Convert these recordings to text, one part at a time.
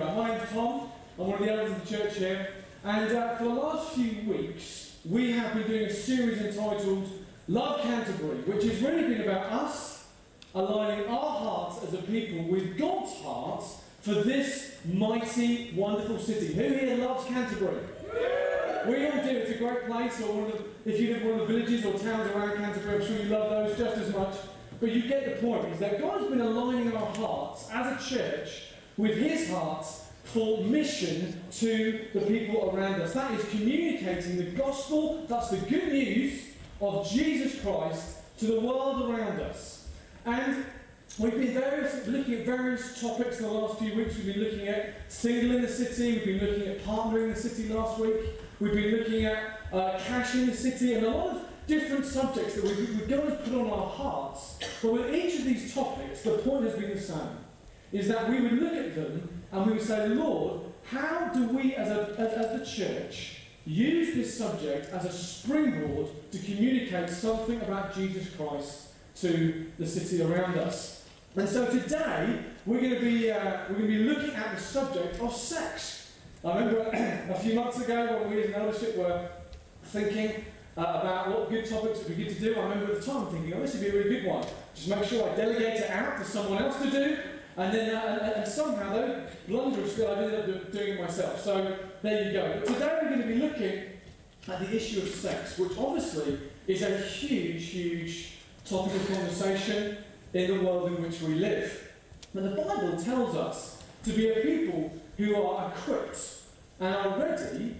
My name's Tom. I'm one of the elders of the church here. And uh, for the last few weeks, we have been doing a series entitled Love Canterbury, which has really been about us aligning our hearts as a people with God's heart for this mighty, wonderful city. Who here loves Canterbury? We all do. It's a great place. Or one of the, if you live in one of the villages or towns around Canterbury, I'm sure you love those just as much. But you get the point, is that God has been aligning our hearts as a church with his heart for mission to the people around us. That is communicating the gospel, that's the good news of Jesus Christ to the world around us. And we've been various, looking at various topics in the last few weeks. We've been looking at single in the city, we've been looking at partnering in the city last week, we've been looking at uh, cash in the city, and a lot of different subjects that we've, we've got to put on our hearts. But with each of these topics, the point has been the same is that we would look at them and we would say, Lord, how do we as a, as, as the church use this subject as a springboard to communicate something about Jesus Christ to the city around us? And so today we're going to be uh, we're going to be looking at the subject of sex. I remember a few months ago when we as an eldership were thinking uh, about what good topics would be good to do. I remember at the time thinking, oh, this would be a really good one. Just make sure I delegate it out to someone else to do, and then, uh, and, somehow, though, blunderously, I ended up doing it myself. So there you go. But today we're going to be looking at the issue of sex, which obviously is a huge, huge topic of conversation in the world in which we live. But the Bible tells us to be a people who are equipped and are ready,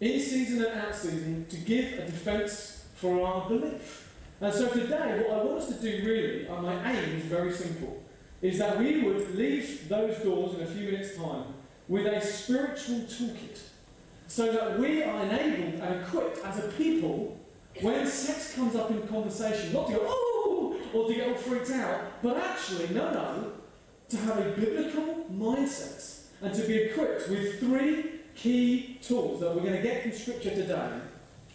in season and out season, to give a defence for our belief. And so today, what I want us to do really, and my aim is very simple is that we would leave those doors in a few minutes' time with a spiritual toolkit so that we are enabled and equipped as a people when sex comes up in conversation, not to go, oh, or to get all freaked out, but actually, no, no, to have a biblical mindset and to be equipped with three key tools that we're going to get from Scripture today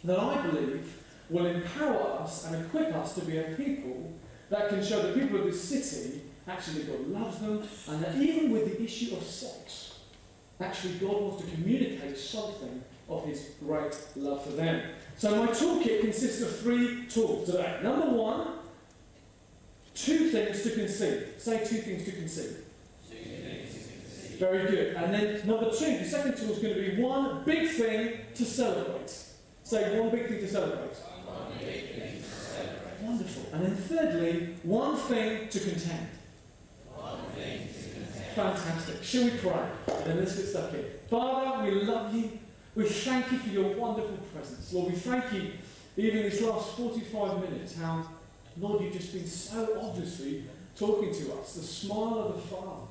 that I believe will empower us and equip us to be a people that can show the people of this city actually God loves them, and that even with the issue of sex, actually God wants to communicate something of his great love for them. So my toolkit consists of three tools today. Number one, two things to conceive. Say two things to conceive. Very good. And then number two, the second tool is going to be one big thing to celebrate. Say one big thing to celebrate. One big thing to celebrate. Wonderful. And then thirdly, one thing to contend. Fantastic. Shall we pray? And then let's get stuck in. Father, we love you. We thank you for your wonderful presence. Lord, we thank you, even these last 45 minutes, how, Lord, you've just been so obviously talking to us. The smile of the Father.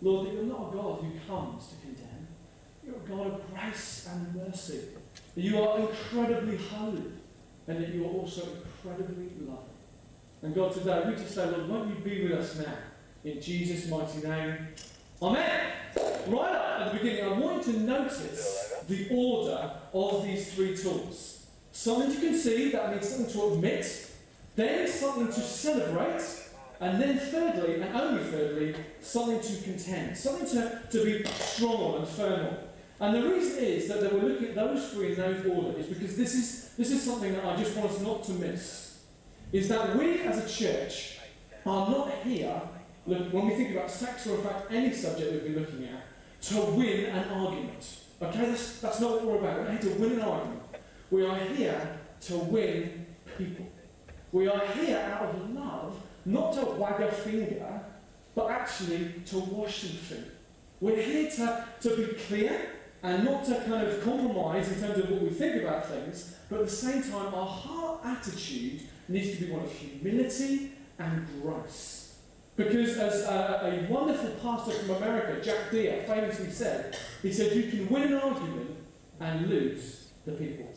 Lord, that you're not a God who comes to condemn. You're a God of grace and mercy. That you are incredibly holy. And that you are also incredibly loving. And God, today we just say, Lord, won't you be with us now? In Jesus' mighty name. Amen. Right up at the beginning, I want you to notice the order of these three tools. Something to conceive, that means something to admit, then something to celebrate, and then thirdly, and only thirdly, something to contend, something to, to be strong on and firm on. And the reason is that were looking at those three in those order is because this is, this is something that I just want us not to miss. Is that we as a church are not here look, when we think about sex or in fact any subject we've been looking at, to win an argument. Okay, that's, that's not what we're about. We're here to win an argument. We are here to win people. We are here out of love, not to wag a finger, but actually to wash some feet. We're here to, to be clear and not to kind of compromise in terms of what we think about things, but at the same time, our heart attitude needs to be one of humility and grace. Because as a, a, wonderful pastor from America, Jack Deere, famously said, he said, you can win an argument and lose the people.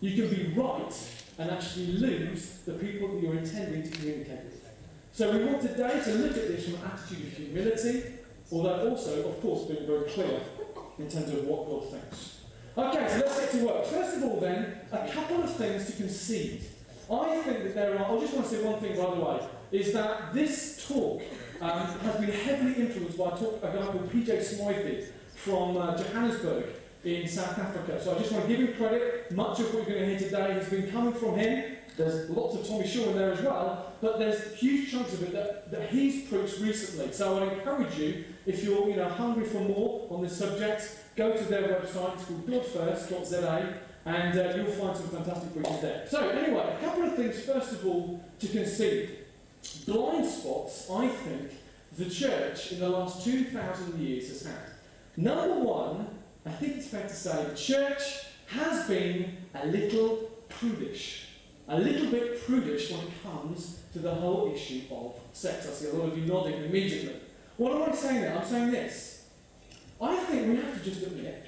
You can be right and actually lose the people that you're intending to communicate with. So we want today to look at this from an attitude of humility, although also, of course, being very clear in terms of what God thinks. Okay, so let's get to work. First of all, then, a couple of things to concede. I think that there are, I just want to say one thing, by the way is that this talk um, has been heavily influenced by a, talk, a guy called PJ Smyth from uh, Johannesburg in South Africa. So I just want to give him credit. Much of what you're going to hear today has been coming from him. There's lots of Tommy Shaw in there as well, but there's huge chunks of it that, that he's preached recently. So I encourage you, if you're you know, hungry for more on this subject, go to their website. It's called godfirst.za, and uh, you'll find some fantastic preachers there. So anyway, a couple of things, first of all, to concede. Blind spots, I think, the church in the last 2,000 years has had. Number one, I think it's fair to say the church has been a little prudish. A little bit prudish when it comes to the whole issue of sex. I see a lot of you nodding immediately. What am I saying there? I'm saying this. I think we have to just admit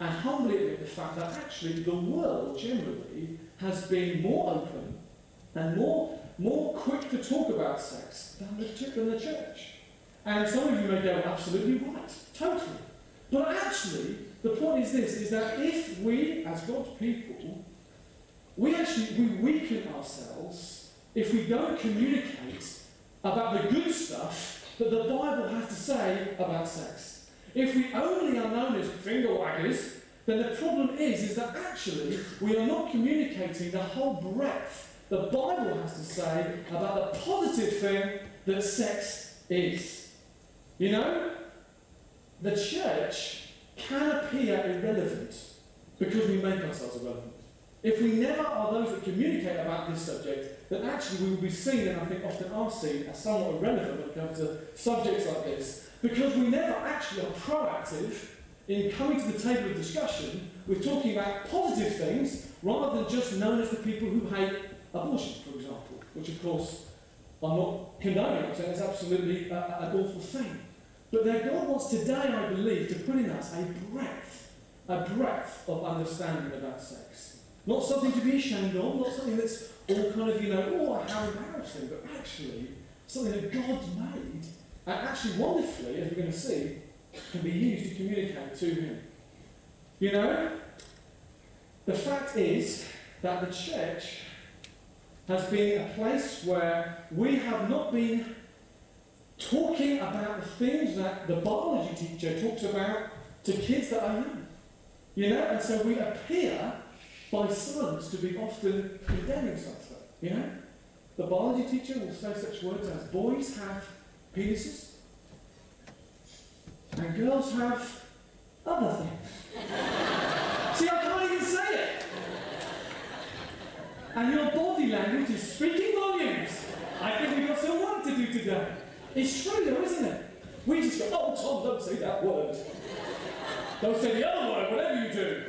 and humbly admit the fact that actually the world generally has been more open and more, more quick to talk about sex than the, than the church. And some of you may go, absolutely right, totally. But actually, the point is this, is that if we, as God's people, we actually we weaken ourselves if we don't communicate about the good stuff that the Bible has to say about sex. If we only are known as finger waggers, then the problem is, is that actually we are not communicating the whole breadth the Bible has to say about the positive thing that sex is. You know, the church can appear irrelevant because we make ourselves irrelevant. If we never are those that communicate about this subject, then actually we will be seen, and I think often are seen, as somewhat irrelevant when it comes to subjects like this, because we never actually are proactive in coming to the table of discussion with talking about positive things rather than just known as the people who hate abortion, for example, which of course I'm not condoning, I'm it's absolutely uh, an awful thing. But that God wants today, I believe, to put in us a breadth, a breadth of understanding about sex. Not something to be ashamed of, not something that's all kind of, you know, oh, how embarrassing, but actually something that God's made, and actually wonderfully, as we're going to see, can be used to communicate to Him. You know, the fact is that the church has been a place where we have not been talking about the things that the biology teacher talks about to kids that are young. You know, and so we appear by silence to be often condemning something. You know? The biology teacher will say such words as boys have penises and girls have other things. See, I can't even say it. And your body language is speaking volumes. I think we've got some work to do today. It's true though, isn't it? We just go, oh, Tom, don't say that word. don't say the other word, whatever you do.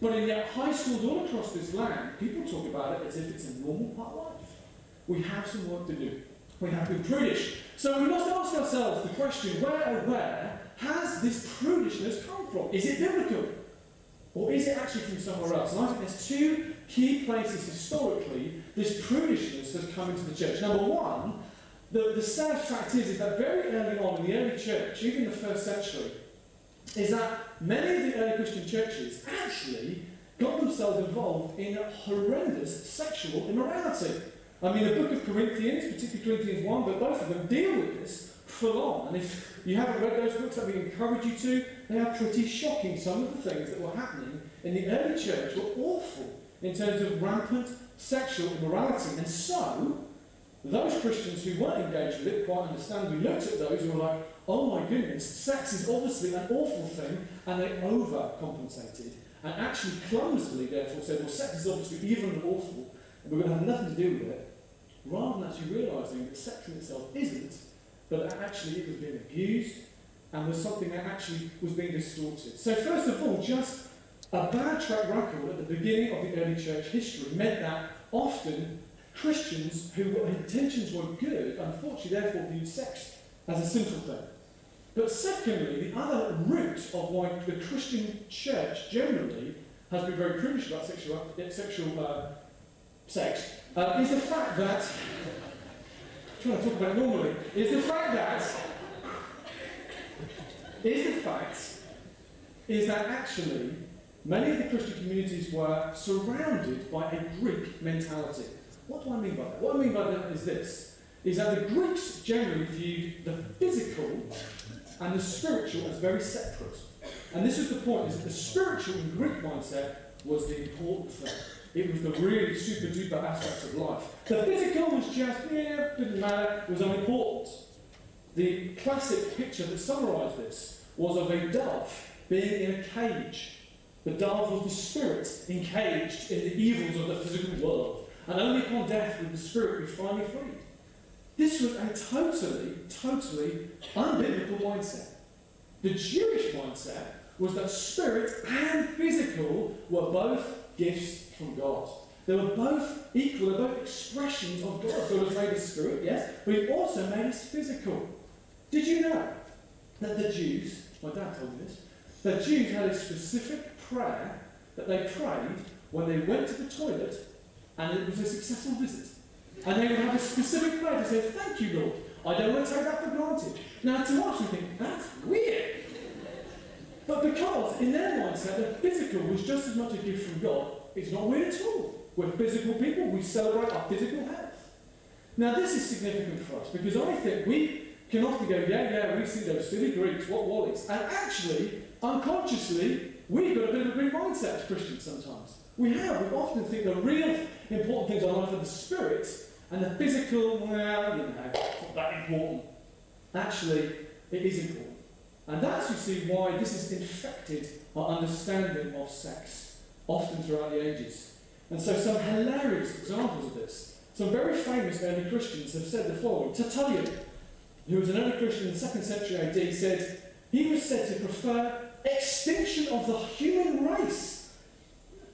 But in yet high schools all across this land, people talk about it as if it's a normal part of life. We have some work to do. We have to be prudish. So we must ask ourselves the question, where or where has this prudishness come from? Is it biblical? Or is it actually from somewhere else? And I think there's two key places historically this prudishness has come into the church. Number one, the, the sad fact is, is that very early on in the early church, even the first century, is that many of the early Christian churches actually got themselves involved in horrendous sexual immorality. I mean, the book of Corinthians, particularly Corinthians 1, but both of them deal with this full on. And if you haven't read those books, I would encourage you to. They are pretty shocking. Some of the things that were happening in the early church were awful in terms of rampant sexual immorality. And so, those Christians who weren't engaged with it, quite understandably, looked at those who were like, oh my goodness, sex is obviously an awful thing, and they overcompensated. And actually clumsily, therefore, said, well, sex is obviously even awful, and we're going to have nothing to do with it, rather than actually realising that sex in itself isn't, but that actually it was being abused, and was something that actually was being distorted. So first of all, just a bad track record at the beginning of the early church history meant that often Christians whose intentions were good, unfortunately, therefore viewed sex as a sinful thing. But secondly, the other root of why the Christian church generally has been very prudish about sexual, sexual uh, sex uh, is the fact that, I'm trying to talk about it normally, is the fact that, is the fact, is that actually many of the Christian communities were surrounded by a Greek mentality. What do I mean by that? What I mean by that is this, is that the Greeks generally viewed the physical and the spiritual as very separate. And this was the point, is that the spiritual in Greek mindset was the important thing. It was the really super duper aspects of life. The physical was just, yeah, didn't matter, was unimportant. The classic picture that summarised this was of a dove being in a cage. The dove was the spirit encaged in the evils of the physical world, and only upon death would the spirit be finally freed. This was a totally, totally unbiblical mindset. The Jewish mindset was that spirit and physical were both gifts from God. They were both equal, they were both expressions of God. God has made us spirit, yes, but He also made us physical. Did you know that the Jews, my dad told me this, the Jews had a specific prayer that they prayed when they went to the toilet and it was a successful visit. And they would have a specific prayer to say, Thank you, Lord. I don't want to take that for granted. Now, to us, we think, that's weird. But because in their mindset, the physical was just as much a gift from God, it's not weird at all. We're physical people, we celebrate our physical health. Now, this is significant for us because I think we can often go, yeah, yeah, we see those silly Greeks, what wallies. And actually, unconsciously, we've got a bit of a Greek mindset as Christians sometimes. We have. We often think the real important things are life are the spirit and the physical, well, you know, it's not that important. Actually, it is important. And that's, you see, why this has infected our understanding of sex, often throughout the ages. And so some hilarious examples of this. Some very famous early Christians have said the following. Tertullian, who was an early Christian in the 2nd century AD, said he was said to prefer extinction of the human race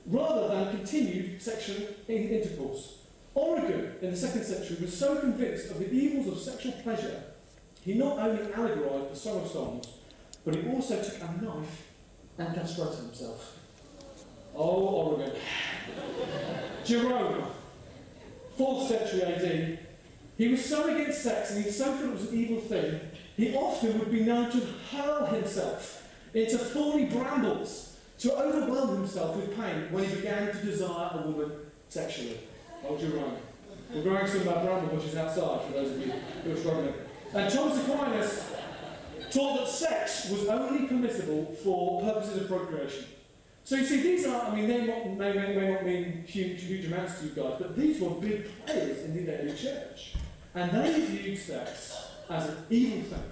rather than continued sexual intercourse. Origen, in the 2nd century, was so convinced of the evils of sexual pleasure, he not only allegorized the Song of Songs, but he also took a knife and castrated himself. Oh, Origen. Jerome, 4th century AD, he was so against sex and he so thought it was an evil thing, he often would be known to hurl himself into thorny brambles to overwhelm himself with pain when he began to desire a woman sexually. Oh, Jerome. We're growing some of our bramble bushes outside, for those of you who are struggling. And Thomas Aquinas taught that sex was only permissible for purposes of procreation. So you see, these are, I mean, they may, may, may not mean huge, huge amounts to you guys, but these were big players in the early church. And they viewed sex as an evil thing.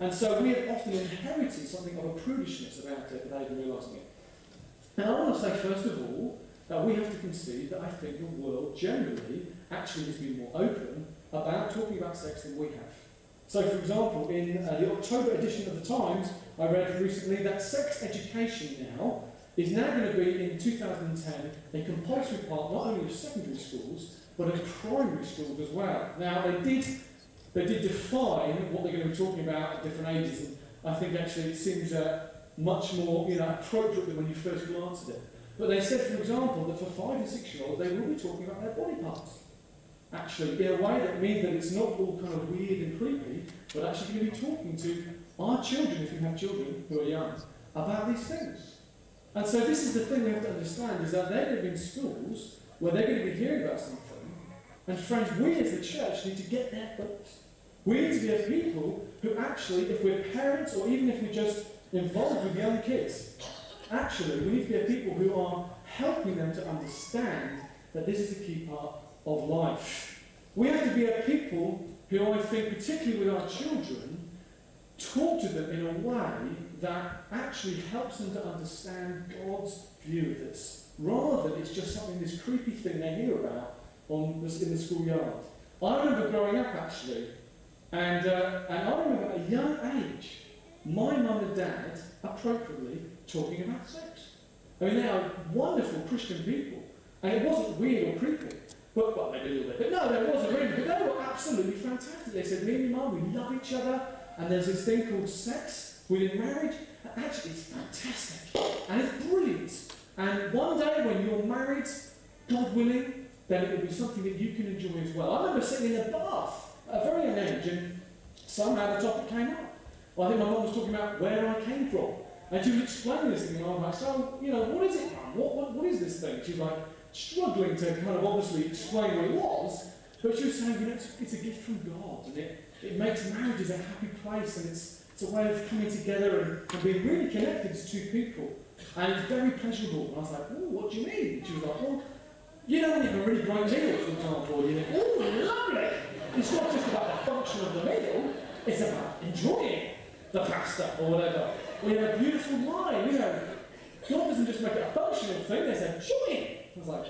And so we have often inherited something of a prudishness about it without even realising it. Now, I want to say, first of all, that we have to concede that I think the world generally actually has been more open about talking about sex than we have. So, for example, in uh, the October edition of the Times, I read recently that sex education now is now going to be, in 2010, a compulsory part not only of secondary schools, but of primary schools as well. Now, they did, they did define what they're going to be talking about at different ages, and I think actually it seems uh, much more you know, appropriate than when you first glance at it. But they said, for example, that for five and six year olds, they will be talking about their body parts. Actually, in a way that means that it's not all kind of weird and creepy, but actually going to be talking to our children, if you have children who are young, about these things. And so this is the thing we have to understand, is that they're going to be in schools where they're going to be hearing about something. And friends, we as the church need to get their books. We need to be a people who actually, if we're parents or even if we're just involved with young kids, actually we need to be a people who are helping them to understand that this is a key part of life. We have to be a people who I think, particularly with our children, talk to them in a way that actually helps them to understand God's view of this, rather than it's just something, this creepy thing they hear about on this, in the schoolyard. I remember growing up actually, and, uh, and I remember at a young age, my mum and dad appropriately talking about sex. I mean, they are wonderful Christian people, and it wasn't weird or creepy. But, well, maybe a little bit. But no, there wasn't really. But they were absolutely fantastic. They said, me and your mum, we love each other, and there's this thing called sex within marriage. And actually, it's fantastic. And it's brilliant. And one day when you're married, God willing, then it will be something that you can enjoy as well. I remember sitting in a bath a very young age, and somehow the topic came up. Well, I think my mum was talking about where I came from. And she was explaining this thing, and I was like, so, you know, what is it, mum? What, what, what is this thing? She's like, struggling to kind of obviously explain what it was, but she was saying, you know, it's, it's a gift from God, and it, it makes marriages a happy place, and it's It's a way of coming together and, and being really connected to two people. And it's very pleasurable. And I was like, oh, what do you mean? She was like, well, you know when you have a really great meal, for example, you think, oh, lovely. It's not just about the function of the meal, it's about enjoying the pasta or whatever. We have a beautiful wine, you know. God doesn't just make it a functional thing, there's a joy. I was like,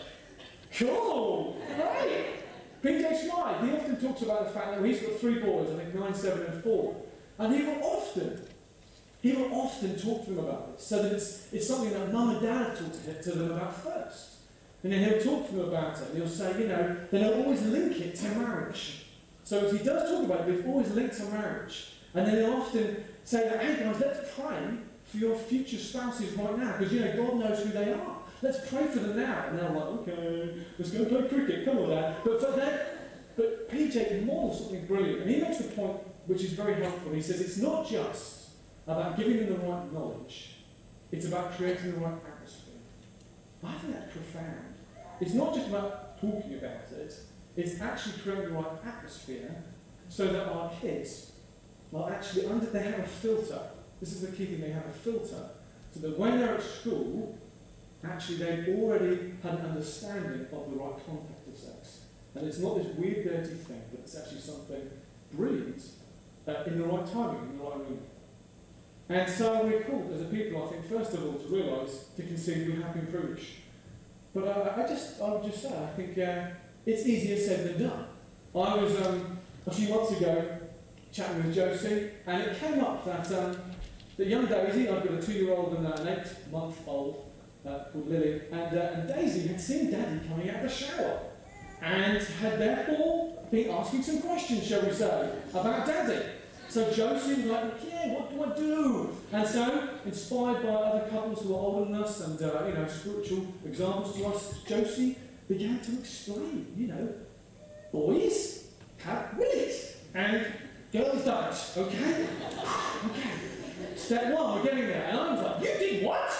cool, great. PJ Smyth, he often talks about the fact that he's got three boys, I think nine, seven, and four. And he will often, he will often talk to them about this, so that it's, it's something that mum and dad talked to, to them about first. And then he'll talk to them about it, and he'll say, you know, then he'll always link it to marriage. So if he does talk about it, he'll always linked to marriage. And then he'll often say that, hey guys, let's pray for your future spouses right now, because you know, God knows who they are. Let's pray for them now. And they're like, okay, let's go play cricket, come on dad. But for that, but PJ models something brilliant, and he makes the point which is very helpful. He says it's not just about giving them the right knowledge, it's about creating the right atmosphere. I think that's profound. It's not just about talking about it, it's actually creating the right atmosphere so that our kids are actually under, they have a filter. This is the key thing, they have a filter. So that when they're at school, actually they've already had an understanding of the right context of sex. And it's not this weird, dirty thing, but it's actually something brilliant uh, in the right timing, in the right moment. And so we're called as a people, I think, first of all, to realise, to conceive we have been prudish. But uh, I just, I would just say, I think uh, it's easier said than done. I was um, a few months ago chatting with Josie, and it came up that um, the young Daisy, I've got a two-year-old and an eight-month-old uh, called Lily, and, uh, and Daisy had seen Daddy coming out of the shower, and had therefore been asking some questions, shall we say, about Daddy. So Josie was like, yeah, what do I do? And so, inspired by other couples who are older than us and, uh, you know, spiritual examples to us, Josie began to explain, you know, boys have willies and girls don't, okay? Okay. Step one, we're getting there. And I was like, you did what?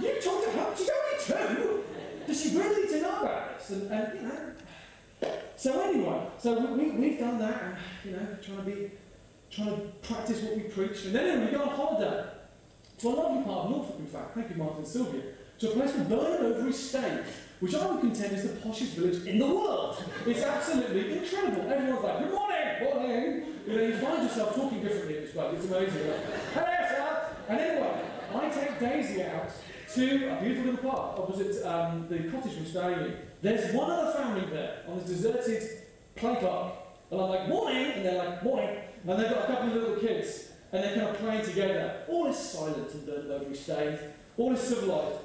You talked to her? She's only two. Does she really to know about this? And, and you know, so anyway, so we, we, have done that, and you know, trying to be, trying to practice what we preach. And then anyway, we go on holiday to a lovely part of Norfolk, in fact. Thank you, Martin and Sylvia. To a place called Burnham Overy Staithe, which I would contend is the poshest village in the world. It's absolutely incredible. Everyone's like, good morning, morning. You know, you find yourself talking differently in this place. It's amazing. Like, Hello, sir. And anyway, I take Daisy out to a beautiful little park opposite um, the cottage we're staying in. There's one other family there on this deserted play park. And I'm like, morning! And they're like, morning! And they've got a couple of little kids. And they're kind of playing together. All is silent the lovely Staithe. All is civilized.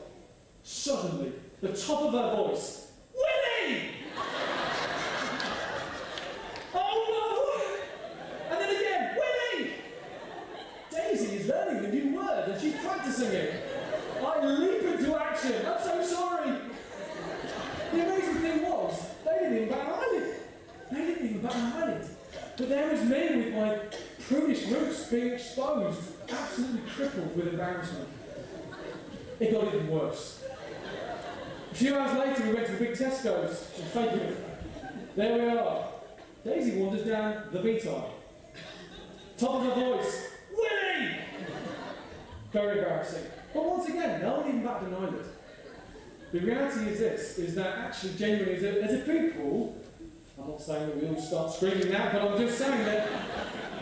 Suddenly, the top of her voice, Willie! oh no! And then again, Willie! Daisy is learning the new word and she's practicing it. I leap into action. I'm so sorry. The amazing thing was, they didn't even bat an eyelid. They didn't even bat an eyelid. But there was me with my prudish roots being exposed, absolutely crippled with embarrassment. It got even worse. A few hours later, we went to the big Tesco's in Fakenham. There we are. Daisy wanders down the beat aisle. Top of her voice, Willie! Very embarrassing. But once again, no one even batted an eyelid. The reality is this, is that actually genuinely as a, people, I'm not saying that we all start screaming that, but I'm just saying that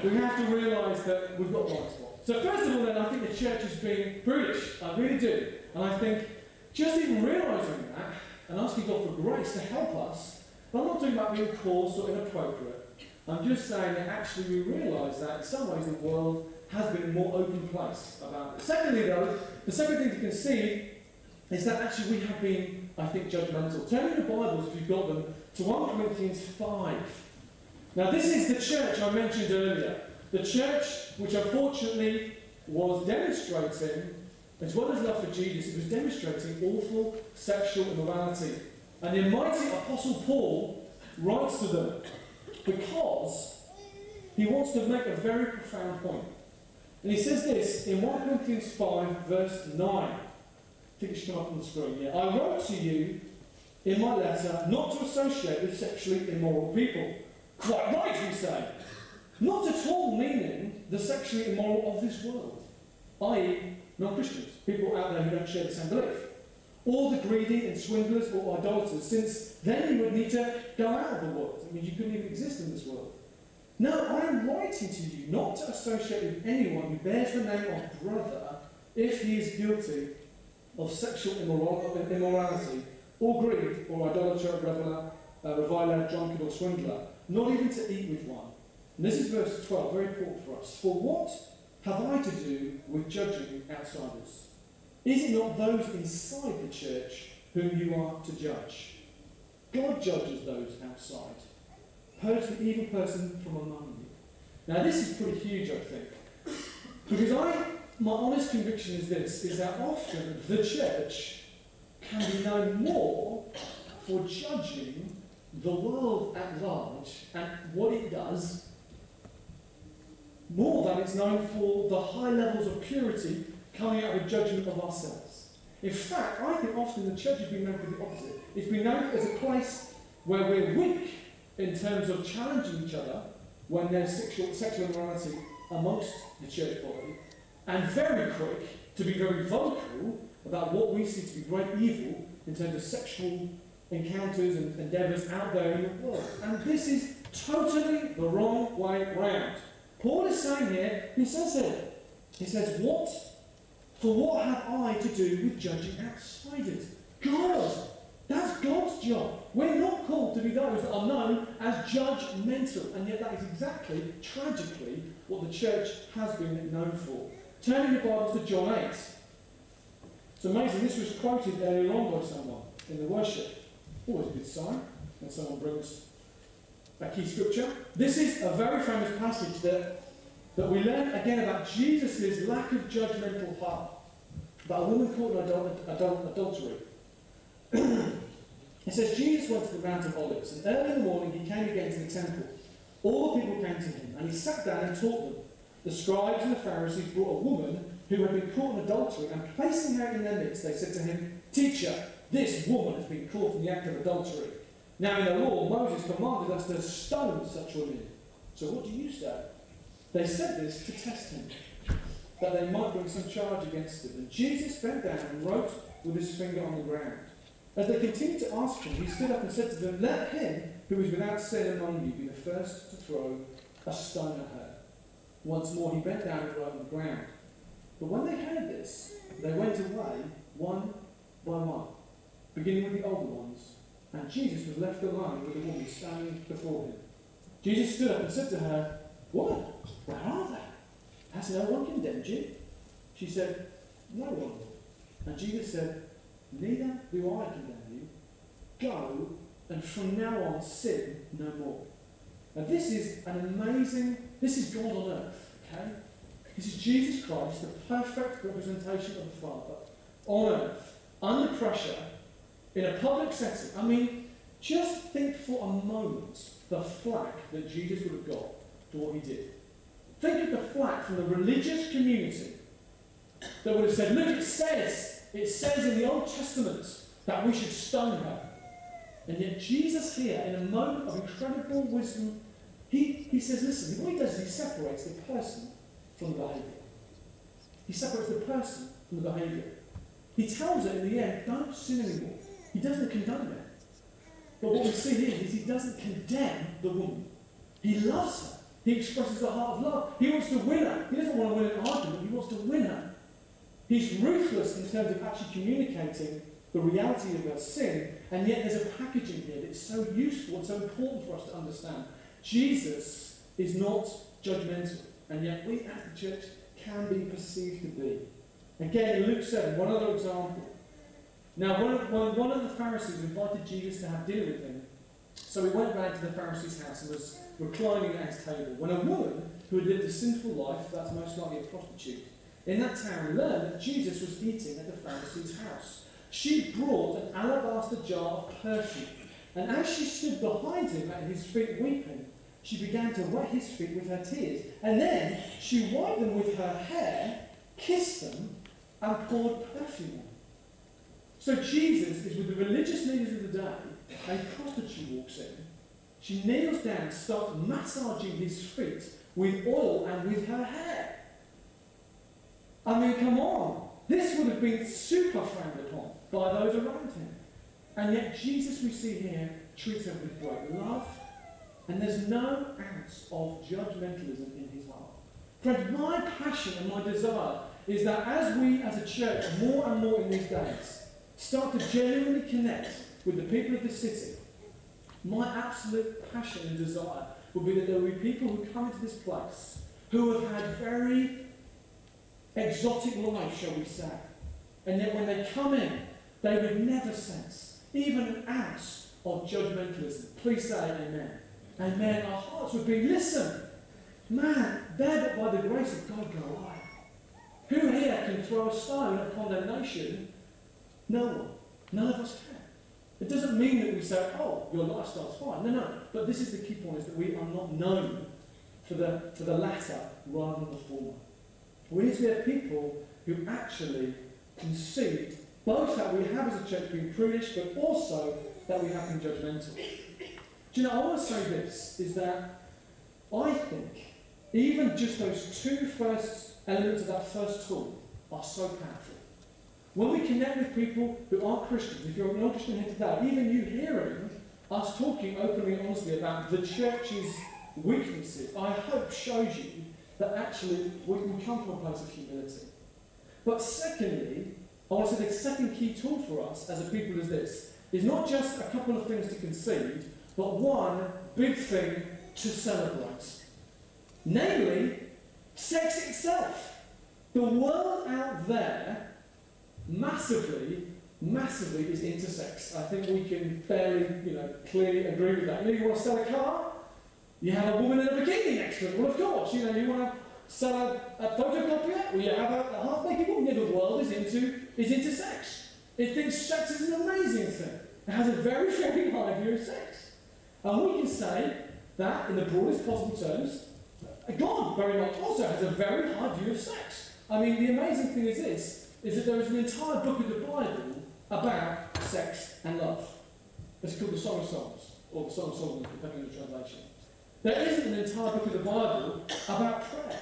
we have to realise that we've got blind spots. So first of all then, I think the church has been brutish. I really do. And I think just even realising that and asking God for grace to help us, but I'm not talking about being coarse or inappropriate. I'm just saying that actually we realise that in some ways the world has been a more open place about it. Secondly, though, the second thing to concede is that actually we have been, I think, judgmental. Turn your Bibles, if you've got them, to 1 Corinthians 5. Now, this is the church I mentioned earlier. The church which unfortunately was demonstrating, as well as love for Jesus, it was demonstrating awful sexual immorality. And the mighty Apostle Paul writes to them because he wants to make a very profound point. And he says this in 1 Corinthians 5, verse 9. I think it should come up on the screen. Yeah. I wrote to you in my letter not to associate with sexually immoral people. Quite right, we say. Not at all meaning the sexually immoral of this world, i.e., non Christians, people out there who don't share the same belief, All the greedy and swindlers or idolaters, since then you would need to go out of the world. I mean, you couldn't even exist in this world. No, I am writing to you not to associate with anyone who bears the name of brother if he is guilty of sexual immorality, or greed, or idolater, reveler, uh, reviler, drunkard, or swindler, not even to eat with one. And this is verse 12, very important for us. For what have I to do with judging outsiders? Is it not those inside the church whom you are to judge? God judges those outside. Purge the evil person from among you. Now, this is pretty huge, I think. Because I, my honest conviction is this, is that often the church can be known more for judging the world at large and what it does more than it's known for the high levels of purity coming out of the judgment of ourselves. In fact, I think often the church has been known for the opposite. It's been known as a place where we're weak in terms of challenging each other when there's sexual, sexual immorality amongst the church body, and very quick to be very vocal about what we see to be great evil in terms of sexual encounters and endeavours out there in the world. And this is totally the wrong way round. Paul is saying here, he says here, he says, What? For what have I to do with judging outsiders? God! That's God's job. We're not called to be those that are known as judgmental, and yet that is exactly, tragically, what the church has been known for. Turning your Bibles to John 8. It's amazing, this was quoted earlier on by someone in the worship. Always a good sign when someone brings a key scripture. This is a very famous passage that, that we learn again about Jesus' lack of judgmental heart. About a woman caught in adul- adul- adultery. it says, Jesus went to the Mount of Olives, and early in the morning he came again to the temple. All the people came to him, and he sat down and taught them. The scribes and the Pharisees brought a woman who had been caught in adultery, and placing her in their midst, they said to him, Teacher, this woman has been caught in the act of adultery. Now, in the law, Moses commanded us to stone such women. So, what do you say? They said this to test him, that they might bring some charge against him. And Jesus bent down and wrote with his finger on the ground. As they continued to ask him, he stood up and said to them, Let him who is without sin among you be the first to throw a stone at her. Once more he bent down and wrote on the ground. But when they heard this, they went away one by one, beginning with the older ones and Jesus was left alone with the woman standing before him. Jesus stood up and said to her, Woman, where are they? Has no one condemned you? She said, No one, And Jesus said, Neither do I condemn you. Go, and from now on sin no more. Now this is an amazing, this is God on earth, okay? This is Jesus Christ, the perfect representation of the Father, on earth, under pressure, in a public setting. I mean, just think for a moment the flack that Jesus would have got for what he did. Think of the flack from the religious community that would have said, look, it says, it says in the Old Testament that we should stone her. And yet Jesus here, in a moment of incredible wisdom, he, he says, listen, what he does is he separates the person from the behaviour. He separates the person from the behaviour. He tells her in the end, don't sin anymore. He doesn't condone it. But what we see here is he doesn't condemn the woman. He loves her. He expresses the heart of love. He wants to win her. He doesn't want to win an argument. He wants to win her. He's ruthless in terms of actually communicating the reality of her sin, and yet there's a packaging here that's so useful and so important for us to understand. Jesus is not judgmental, and yet we as the church can be perceived to be. Again, in Luke 7, one other example. Now, one of, one, one of the Pharisees invited Jesus to have dinner with him. So he went round to the Pharisee's house and was reclining at his table. When a woman who had lived a sinful life, that's most likely a prostitute, in that town learned that Jesus was eating at the Pharisee's house. She brought an alabaster jar of perfume, and as she stood behind him at his feet weeping, she began to wet his feet with her tears. And then she wiped them with her hair, kissed them, and poured perfume so Jesus is with the religious leaders of the day. A prostitute walks in. She kneels down, and starts massaging his feet with oil and with her hair. I mean, come on. This would have been super frowned upon by those around him. And yet, Jesus, we see here, treats her with great love, and there's no ounce of judgmentalism in his heart. Friends, my passion and my desire is that as we as a church, more and more in these days, start to genuinely connect with the people of this city, my absolute passion and desire will be that there will be people who come into this place who have had very exotic lives, shall we say. And yet when they come in, they would never sense even an ounce of judgmentalism. Please say amen. Amen. Our hearts would be, listen, man, there but by the grace of God go I. Who here can throw a stone at condemnation? No one. None of us can. It doesn't mean that we say, oh, your lifestyle's fine. No, no. But this is the key point, is that we are not known for the, for the latter rather than the former. We need to be a people who actually concede both that we have as a church being prudish, but also that we have been judgmental. Do you know, I want to say this, is that I think even just those two first elements of that first tool are so powerful. When we connect with people who aren't Christians, if you're not Christian here today, even you hearing us talking openly and honestly about the church's weaknesses, I hope shows you that actually we can come from a place of humility. But secondly, I want to say the second key tool for us as a people is this, is not just a couple of things to concede, but one big thing to celebrate. Namely, sex itself. The world out there massively, massively is intersex. I think we can fairly, you know, clearly agree with that. You know, you want to sell a car? You have a woman in a bikini next to it. Well, of course, you know, you want to sell a, a photocopier? Well, you have a, a half-naked woman. Yeah, the world is into, is into sex. It thinks sex is an amazing thing. It has a very, very high view of sex. And we can say that, in the broadest possible terms, uh, God very much also has a very high view of sex. I mean, the amazing thing is this, is that there is an entire book of the Bible about sex and love. It's called the Song of Songs, or the Song of Solomon, depending on the translation. There isn't an entire book of the Bible about prayer,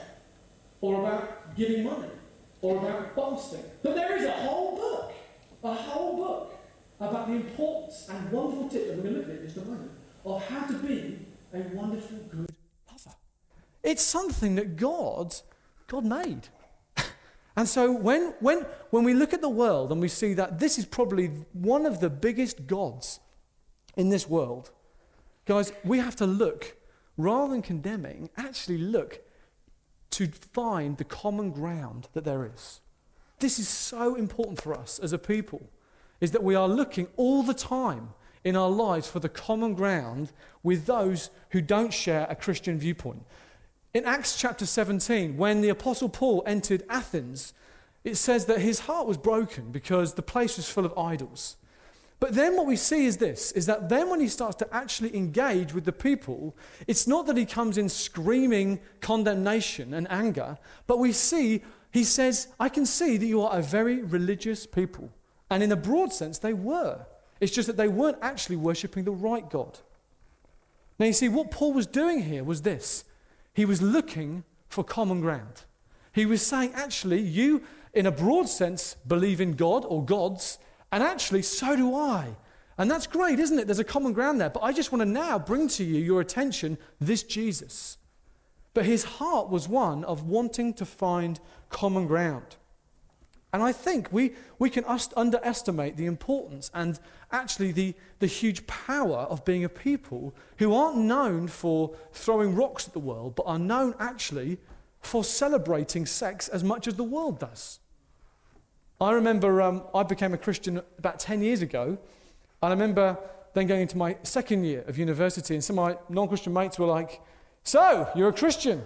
or about giving money, or about fasting. But there is a whole book, a whole book, about the importance and wonderful tip that we're going to look at in just a moment, of how to be a wonderful, good lover. It's something that God, God made. And so when, when, when we look at the world and we see that this is probably one of the biggest gods in this world, guys, we have to look, rather than condemning, actually look to find the common ground that there is. This is so important for us as a people, is that we are looking all the time in our lives for the common ground with those who don't share a Christian viewpoint. In Acts chapter 17, when the Apostle Paul entered Athens, it says that his heart was broken because the place was full of idols. But then what we see is this is that then when he starts to actually engage with the people, it's not that he comes in screaming condemnation and anger, but we see he says, I can see that you are a very religious people. And in a broad sense, they were. It's just that they weren't actually worshipping the right God. Now, you see, what Paul was doing here was this he was looking for common ground. He was saying, actually, you, in a broad sense, believe in God or gods, and actually, so do I. And that's great, isn't it? There's a common ground there. But I just want to now bring to you your attention this Jesus. But his heart was one of wanting to find common ground. And I think we, we can underestimate the importance and actually the, the huge power of being a people who aren't known for throwing rocks at the world, but are known actually for celebrating sex as much as the world does. I remember um, I became a Christian about 10 years ago, and I remember then going into my second year of university, and some of my non Christian mates were like, So, you're a Christian.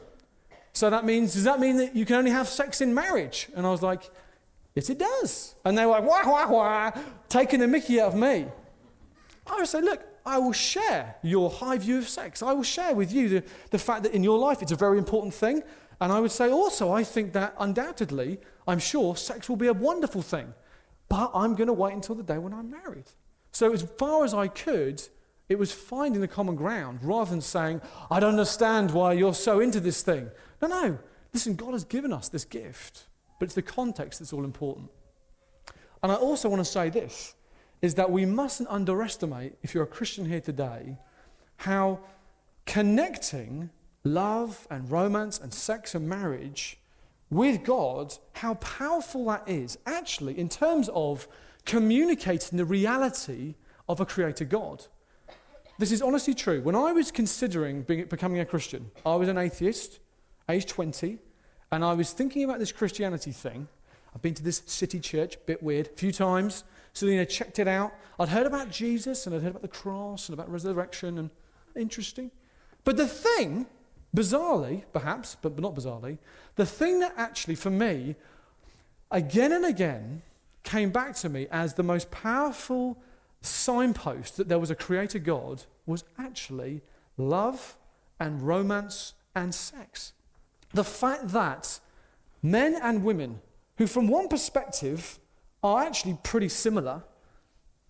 So that means, does that mean that you can only have sex in marriage? And I was like, Yes, it does. And they were like, wah, wah, wah, taking the mickey out of me. I would say, Look, I will share your high view of sex. I will share with you the, the fact that in your life it's a very important thing. And I would say also, I think that undoubtedly, I'm sure sex will be a wonderful thing. But I'm going to wait until the day when I'm married. So, as far as I could, It was finding the common ground rather than saying, I don't understand why you're so into this thing. No, no. Listen, God has given us this gift, but it's the context that's all important. And I also want to say this is that we mustn't underestimate, if you're a Christian here today, how connecting love and romance and sex and marriage with God, how powerful that is, actually, in terms of communicating the reality of a creator God. This is honestly true. When I was considering being, becoming a Christian, I was an atheist, age 20, and I was thinking about this Christianity thing. I've been to this city church, bit weird, a few times. So then I checked it out. I'd heard about Jesus and I'd heard about the cross and about resurrection and interesting. But the thing, bizarrely, perhaps, but not bizarrely, the thing that actually, for me, again and again, came back to me as the most powerful signpost that there was a creator God was actually love and romance and sex. The fact that men and women, who from one perspective are actually pretty similar,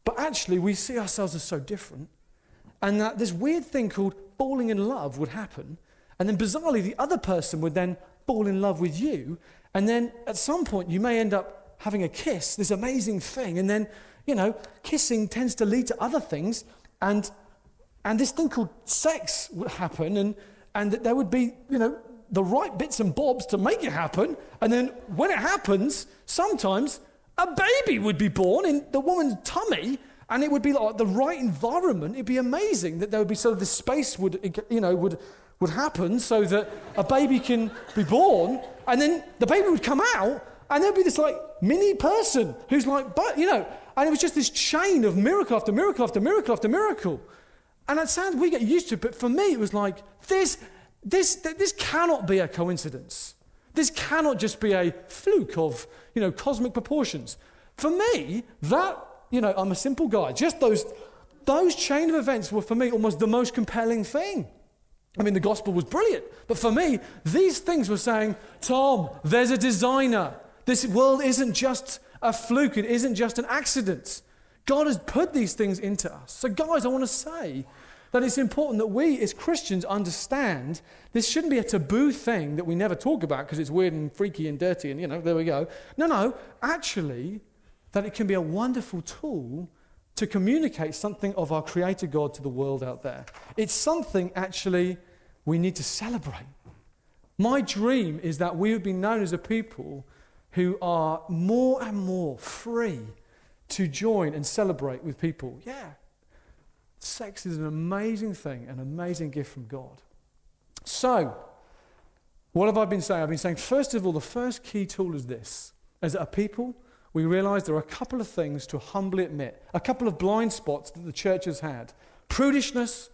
but actually we see ourselves as so different, and that this weird thing called falling in love would happen, and then bizarrely the other person would then fall in love with you, and then at some point you may end up having a kiss, this amazing thing, and then, you know, kissing tends to lead to other things, and and this thing called sex would happen, and and that there would be, you know, the right bits and bobs to make it happen, and then when it happens, sometimes a baby would be born in the woman's tummy, and it would be like the right environment. It'd be amazing that there would be of this space would, you know, would, would happen so that a baby can be born, and then the baby would come out, and there'd be this like mini person who's like, but you know, and it was just this chain of miracle after miracle after miracle after miracle. And it sounds we get used to it, but for me it was like this, this, this cannot be a coincidence. This cannot just be a fluke of, you know, cosmic proportions. For me, that, you know, I'm a simple guy. Just those, those chain of events were for me almost the most compelling thing. I mean, the gospel was brilliant. But for me, these things were saying, Tom, there's a designer. This world isn't just a fluke, it isn't just an accident. God has put these things into us. So, guys, I want to say that it's important that we as Christians understand this shouldn't be a taboo thing that we never talk about because it's weird and freaky and dirty and, you know, there we go. No, no, actually, that it can be a wonderful tool to communicate something of our Creator God to the world out there. It's something actually we need to celebrate. My dream is that we would be known as a people who are more and more free to join and celebrate with people. Yeah, Sex is an amazing thing, an amazing gift from God. So, what have I been saying? I've been saying, first of all, the first key tool is this. As a people, we realize there are a couple of things to humbly admit, a couple of blind spots that the church has had prudishness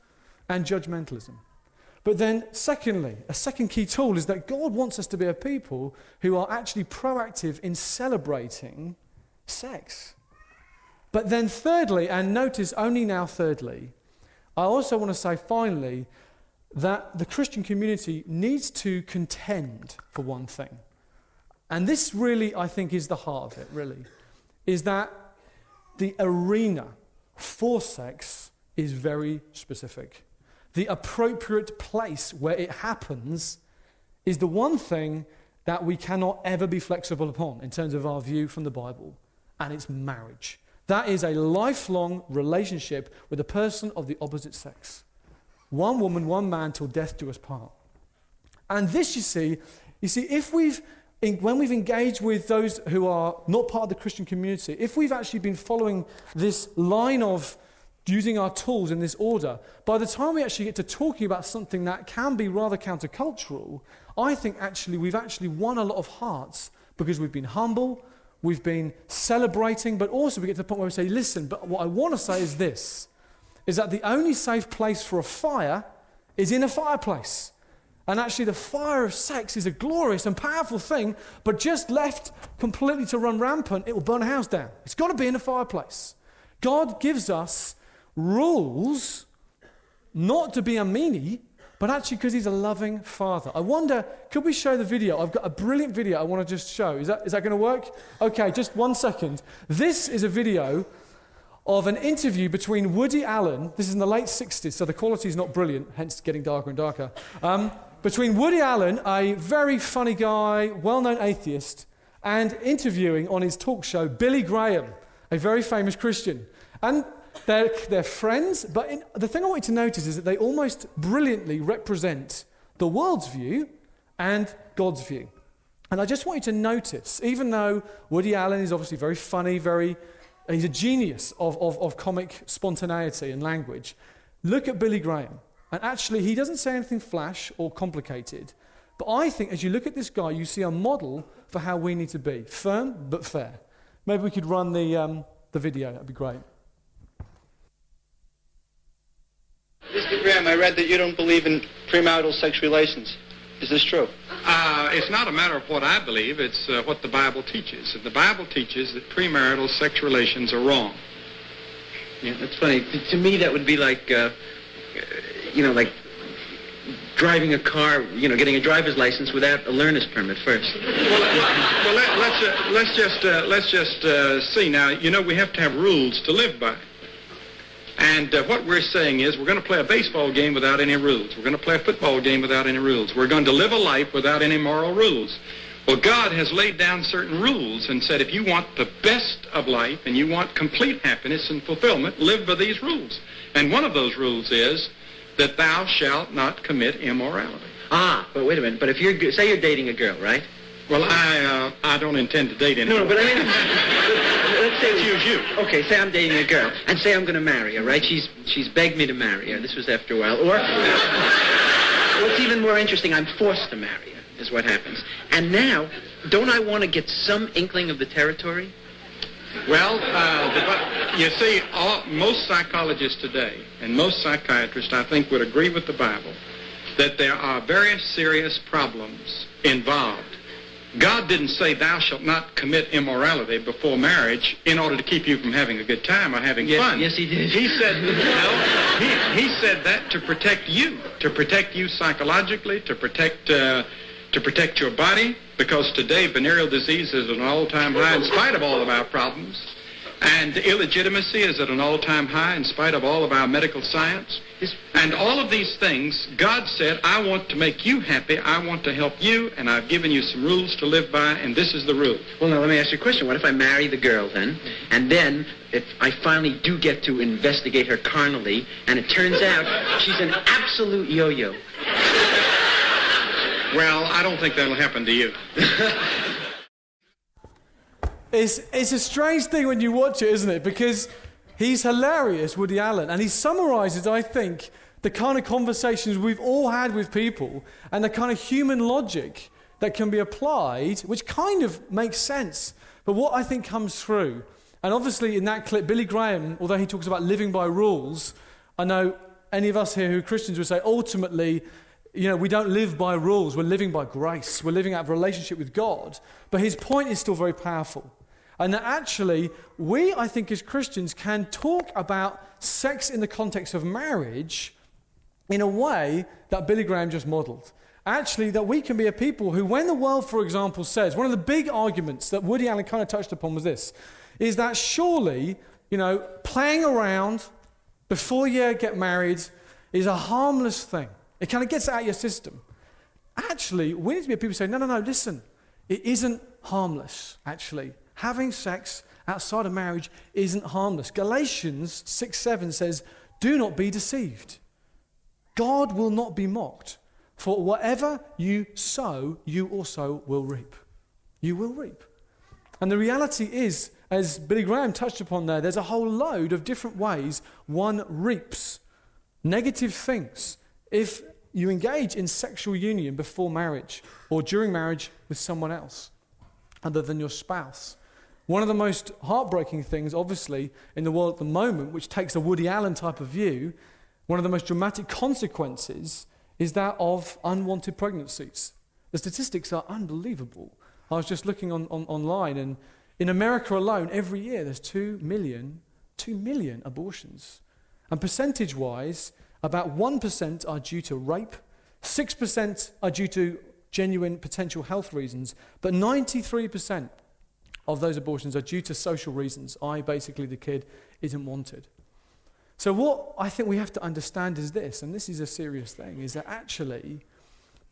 and judgmentalism. But then, secondly, a second key tool is that God wants us to be a people who are actually proactive in celebrating sex. But then, thirdly, and notice only now, thirdly, I also want to say finally that the Christian community needs to contend for one thing. And this really, I think, is the heart of it, really, is that the arena for sex is very specific. The appropriate place where it happens is the one thing that we cannot ever be flexible upon in terms of our view from the Bible, and it's marriage. That is a lifelong relationship with a person of the opposite sex. One woman, one man, till death do us part. And this, you see, you see, if we've, when we've engaged with those who are not part of the Christian community, if we've actually been following this line of using our tools in this order, by the time we actually get to talking about something that can be rather countercultural, I think actually we've actually won a lot of hearts because we've been humble, we've been celebrating, but also we get to the point where we say, listen, but what I want to say is this is that the only safe place for a fire is in a fireplace. And actually, the fire of sex is a glorious and powerful thing, but just left completely to run rampant, it will burn a house down. It's got to be in a fireplace. God gives us rules not to be a meanie, but actually because he's a loving father. I wonder, could we show the video? I've got a brilliant video I want to just show. Is that, is that going to work? Okay, just one second. This is a video of an interview between Woody Allen, this is in the late 60s, so the quality is not brilliant, hence getting darker and darker. Um, between Woody Allen, a very funny guy, well known atheist, and interviewing on his talk show Billy Graham, a very famous Christian. And they're, they're friends, but in, the thing I want you to notice is that they almost brilliantly represent the world's view and God's view. And I just want you to notice, even though Woody Allen is obviously very funny, very he's a genius of, of, of comic spontaneity and language. Look at Billy Graham. And actually, he doesn't say anything flash or complicated. But I think as you look at this guy, you see a model for how we need to be firm but fair. Maybe we could run the, um, the video, that'd be great. Graham, I read that you don't believe in premarital sex relations. Is this true? Uh, it's not a matter of what I believe, it's uh, what the Bible teaches. And the Bible teaches that premarital sex relations are wrong. Yeah, that's funny. To, to me, that would be like, uh, you know, like driving a car, you know, getting a driver's license without a learner's permit first. Well, well let, us uh, let's just uh, let's just uh, see now. You know, we have to have rules to live by. And uh, what we're saying is we're going to play a baseball game without any rules. We're going to play a football game without any rules. We're going to live a life without any moral rules. Well, God has laid down certain rules and said if you want the best of life and you want complete happiness and fulfillment, live by these rules. And one of those rules is that thou shalt not commit immorality. Ah, but wait a minute. But if you're, say you're dating a girl, right? Well, I, uh, I don't intend to date anyone. No, no, but I mean, let's say choose you. Okay, say I'm dating a girl, and say I'm going to marry her, right? She's she's begged me to marry her. This was after a while. Or what's even more interesting, I'm forced to marry her. Is what happens. And now, don't I want to get some inkling of the territory? Well, uh, you see, all, most psychologists today and most psychiatrists, I think, would agree with the Bible that there are very serious problems involved God didn't say thou shalt not commit immorality before marriage in order to keep you from having a good time or having yes, fun. Yes, he did. He said, no, he, he said that to protect you, to protect you psychologically, to protect, uh, to protect your body, because today venereal disease is at an all-time high in spite of all of our problems. And illegitimacy is at an all-time high in spite of all of our medical science. And all of these things, God said, I want to make you happy. I want to help you, and I've given you some rules to live by, and this is the rule. Well, now, let me ask you a question. What if I marry the girl, then, and then if I finally do get to investigate her carnally, and it turns out she's an absolute yo-yo? Well, I don't think that'll happen to you. It's, it's a strange thing when you watch it, isn't it? Because he's hilarious, Woody Allen, and he summarizes, I think, the kind of conversations we've all had with people and the kind of human logic that can be applied, which kind of makes sense. But what I think comes through, and obviously in that clip, Billy Graham, although he talks about living by rules, I know any of us here who are Christians would say ultimately, you know, we don't live by rules, we're living by grace, we're living out of relationship with God. But his point is still very powerful. And that actually, we, I think, as Christians, can talk about sex in the context of marriage in a way that Billy Graham just modeled. Actually, that we can be a people who, when the world, for example, says, one of the big arguments that Woody Allen kind of touched upon was this, is that surely, you know, playing around before you get married is a harmless thing. It kind of gets out of your system. Actually, we need to be a people who say, no, no, no, listen, it isn't harmless, actually having sex outside of marriage isn't harmless. Galatians 6 7 says, Do not be deceived. God will not be mocked. For whatever you sow, you also will reap. You will reap. And the reality is, as Billy Graham touched upon there, there's a whole load of different ways one reaps negative things if you engage in sexual union before marriage or during marriage with someone else other than your spouse. One of the most heartbreaking things, obviously, in the world at the moment, which takes a Woody Allen type of view, one of the most dramatic consequences is that of unwanted pregnancies. The statistics are unbelievable. I was just looking on, on, online, and in America alone, every year there's 2 million, 2 million abortions. And percentage wise, about 1% are due to rape, 6% are due to genuine potential health reasons, but 93% of those abortions are due to social reasons, i.e., basically the kid isn't wanted. So, what I think we have to understand is this, and this is a serious thing, is that actually,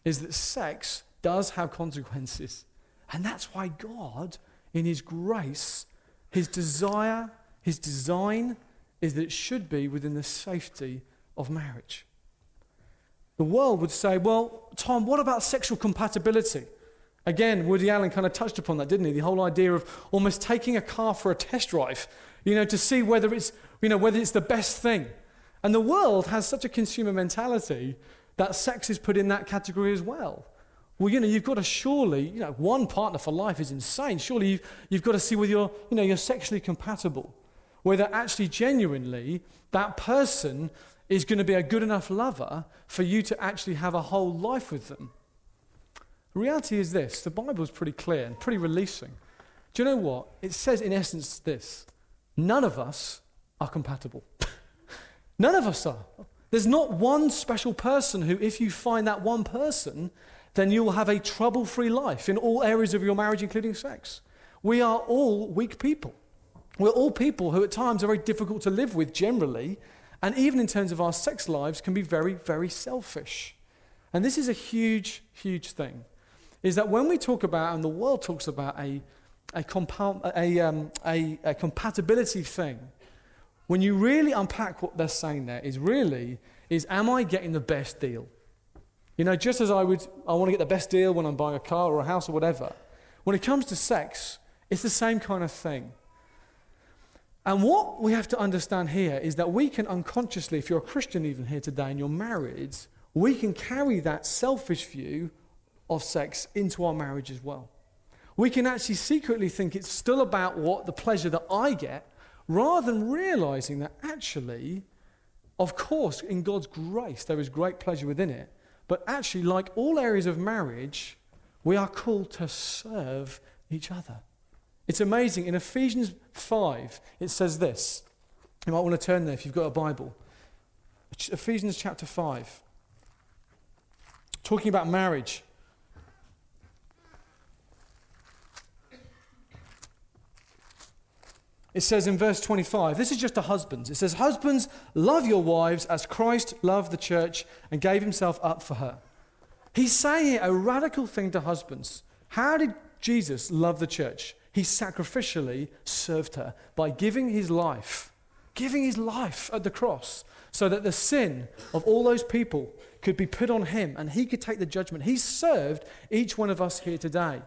is that sex does have consequences. And that's why God, in His grace, His desire, His design, is that it should be within the safety of marriage. The world would say, well, Tom, what about sexual compatibility? Again, Woody Allen kind of touched upon that, didn't he? The whole idea of almost taking a car for a test drive, you know, to see whether it's, you know, whether it's the best thing. And the world has such a consumer mentality that sex is put in that category as well. Well, you know, you've got to surely, you know, one partner for life is insane. Surely you've, you've got to see whether you're, you know, you're sexually compatible, whether actually genuinely that person is going to be a good enough lover for you to actually have a whole life with them. Reality is this the Bible is pretty clear and pretty releasing. Do you know what? It says, in essence, this none of us are compatible. none of us are. There's not one special person who, if you find that one person, then you will have a trouble free life in all areas of your marriage, including sex. We are all weak people. We're all people who, at times, are very difficult to live with generally, and even in terms of our sex lives, can be very, very selfish. And this is a huge, huge thing is that when we talk about, and the world talks about a, a, compa- a, um, a, a compatibility thing, when you really unpack what they're saying there, is really, is am I getting the best deal? You know, just as I would, I want to get the best deal when I'm buying a car or a house or whatever. When it comes to sex, it's the same kind of thing. And what we have to understand here is that we can unconsciously, if you're a Christian even here today and you're married, we can carry that selfish view of sex into our marriage as well. We can actually secretly think it's still about what the pleasure that I get, rather than realizing that actually, of course, in God's grace, there is great pleasure within it. But actually, like all areas of marriage, we are called to serve each other. It's amazing. In Ephesians 5, it says this. You might want to turn there if you've got a Bible. Ephesians chapter 5. Talking about marriage. It says in verse 25, this is just to husbands. It says, Husbands, love your wives as Christ loved the church and gave himself up for her. He's saying a radical thing to husbands. How did Jesus love the church? He sacrificially served her by giving his life, giving his life at the cross, so that the sin of all those people could be put on him and he could take the judgment. He served each one of us here today.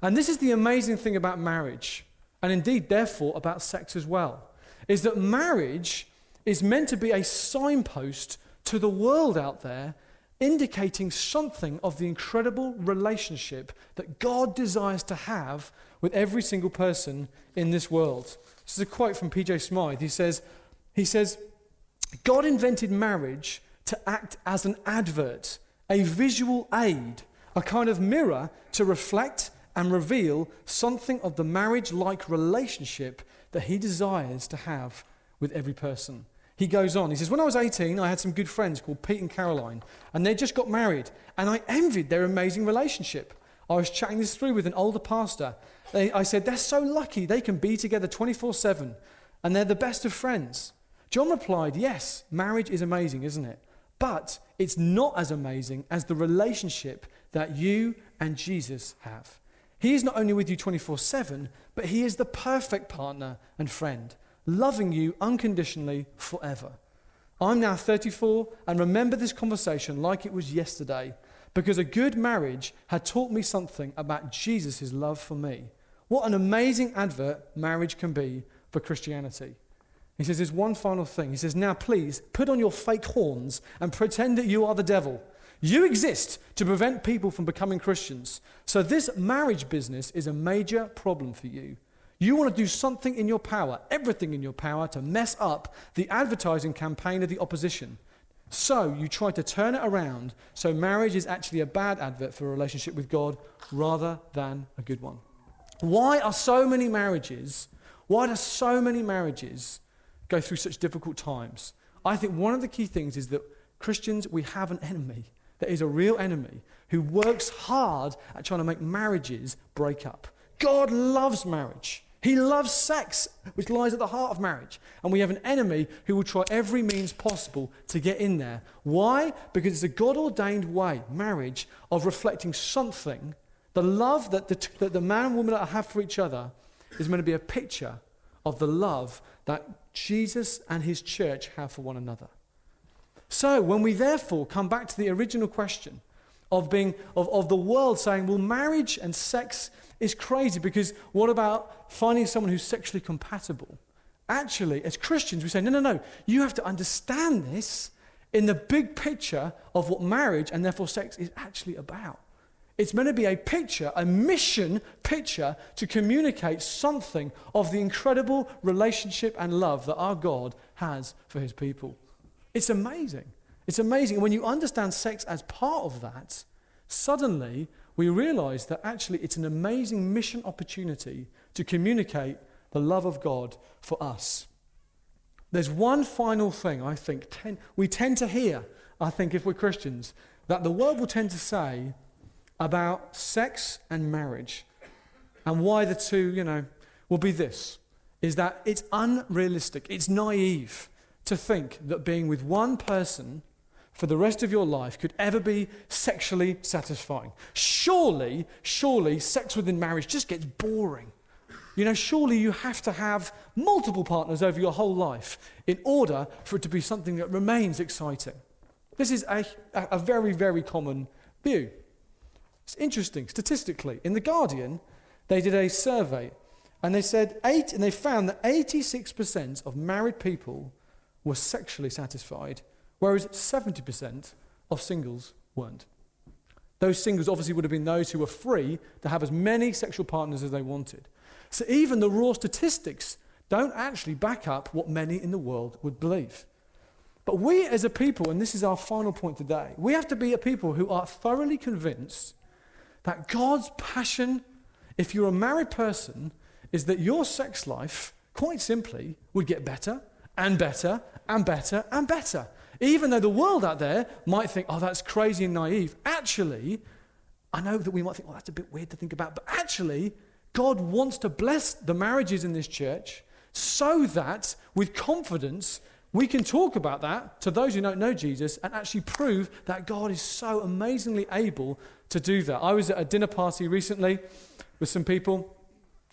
And this is the amazing thing about marriage and indeed, therefore, about sex as well, is that marriage is meant to be a signpost to the world out there, indicating something of the incredible relationship that God desires to have with every single person in this world. This is a quote from P.J. Smyth. He says, he says, God invented marriage to act as an advert, a visual aid, a kind of mirror to reflect and reveal something of the marriage like relationship that he desires to have with every person. He goes on, he says, When I was 18, I had some good friends called Pete and Caroline, and they just got married, and I envied their amazing relationship. I was chatting this through with an older pastor. They, I said, They're so lucky they can be together 24 7, and they're the best of friends. John replied, Yes, marriage is amazing, isn't it? But it's not as amazing as the relationship that you and Jesus have. He is not only with you 24 7, but He is the perfect partner and friend, loving you unconditionally forever. I'm now 34 and remember this conversation like it was yesterday because a good marriage had taught me something about Jesus' love for me. What an amazing advert marriage can be for Christianity. He says, There's one final thing. He says, Now please put on your fake horns and pretend that you are the devil. You exist to prevent people from becoming Christians. So, this marriage business is a major problem for you. You want to do something in your power, everything in your power, to mess up the advertising campaign of the opposition. So, you try to turn it around so marriage is actually a bad advert for a relationship with God rather than a good one. Why are so many marriages, why do so many marriages go through such difficult times? I think one of the key things is that Christians, we have an enemy. There is a real enemy who works hard at trying to make marriages break up. God loves marriage. He loves sex, which lies at the heart of marriage. And we have an enemy who will try every means possible to get in there. Why? Because it's a God ordained way, marriage, of reflecting something. The love that the, that the man and woman have for each other is meant to be a picture of the love that Jesus and his church have for one another. So, when we therefore come back to the original question of, being, of, of the world saying, well, marriage and sex is crazy because what about finding someone who's sexually compatible? Actually, as Christians, we say, no, no, no, you have to understand this in the big picture of what marriage and therefore sex is actually about. It's meant to be a picture, a mission picture to communicate something of the incredible relationship and love that our God has for his people. It's amazing. It's amazing. When you understand sex as part of that, suddenly we realize that actually it's an amazing mission opportunity to communicate the love of God for us. There's one final thing I think ten, we tend to hear, I think, if we're Christians, that the world will tend to say about sex and marriage and why the two, you know, will be this is that it's unrealistic, it's naive to think that being with one person for the rest of your life could ever be sexually satisfying. Surely, surely, sex within marriage just gets boring. You know, surely you have to have multiple partners over your whole life in order for it to be something that remains exciting. This is a, a very, very common view. It's interesting, statistically. In The Guardian, they did a survey and they said eight, and they found that 86% of married people were sexually satisfied whereas 70% of singles weren't. Those singles obviously would have been those who were free to have as many sexual partners as they wanted. So even the raw statistics don't actually back up what many in the world would believe. But we as a people, and this is our final point today, we have to be a people who are thoroughly convinced that God's passion, if you're a married person, is that your sex life, quite simply, would get better and better and better and better. Even though the world out there might think, oh, that's crazy and naive, actually, I know that we might think, well, that's a bit weird to think about, but actually, God wants to bless the marriages in this church so that with confidence we can talk about that to those who don't know Jesus and actually prove that God is so amazingly able to do that. I was at a dinner party recently with some people,